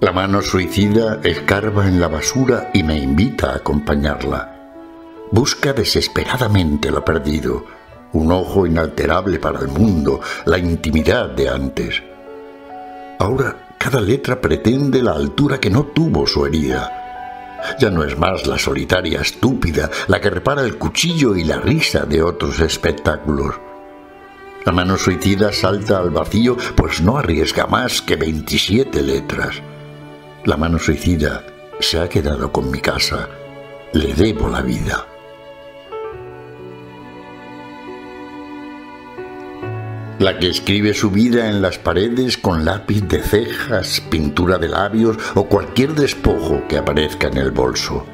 La mano suicida escarba en la basura y me invita a acompañarla. Busca desesperadamente lo perdido, un ojo inalterable para el mundo, la intimidad de antes. Ahora cada letra pretende la altura que no tuvo su herida. Ya no es más la solitaria estúpida, la que repara el cuchillo y la risa de otros espectáculos. La mano suicida salta al vacío, pues no arriesga más que 27 letras. La mano suicida se ha quedado con mi casa. Le debo la vida. la que escribe su vida en las paredes con lápiz de cejas, pintura de labios o cualquier despojo que aparezca en el bolso.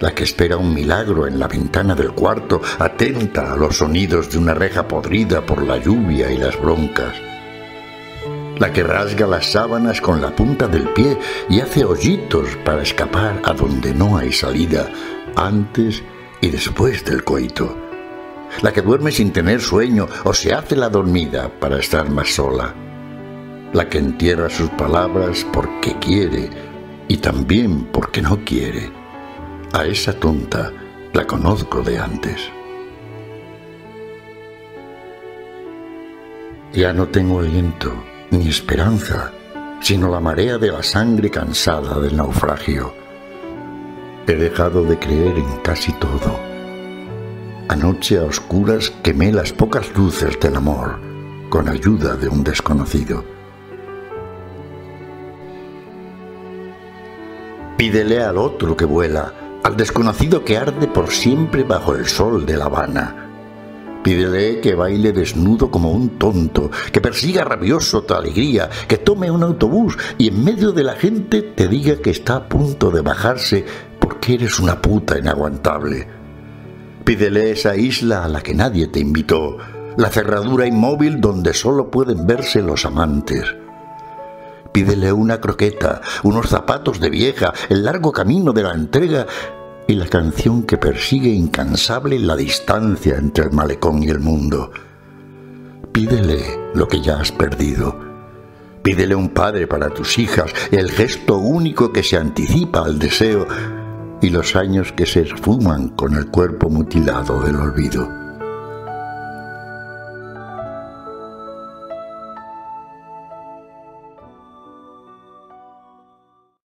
La que espera un milagro en la ventana del cuarto, atenta a los sonidos de una reja podrida por la lluvia y las broncas. La que rasga las sábanas con la punta del pie y hace hoyitos para escapar a donde no hay salida, antes y después del coito la que duerme sin tener sueño o se hace la dormida para estar más sola, la que entierra sus palabras porque quiere y también porque no quiere. A esa tonta la conozco de antes. Ya no tengo aliento ni esperanza, sino la marea de la sangre cansada del naufragio. He dejado de creer en casi todo Anoche a oscuras quemé las pocas luces del amor con ayuda de un desconocido. Pídele al otro que vuela, al desconocido que arde por siempre bajo el sol de La Habana. Pídele que baile desnudo como un tonto, que persiga rabioso tu alegría, que tome un autobús y en medio de la gente te diga que está a punto de bajarse porque eres una puta inaguantable. Pídele esa isla a la que nadie te invitó, la cerradura inmóvil donde solo pueden verse los amantes. Pídele una croqueta, unos zapatos de vieja, el largo camino de la entrega y la canción que persigue incansable la distancia entre el malecón y el mundo. Pídele lo que ya has perdido. Pídele un padre para tus hijas, el gesto único que se anticipa al deseo y los años que se esfuman con el cuerpo mutilado del olvido.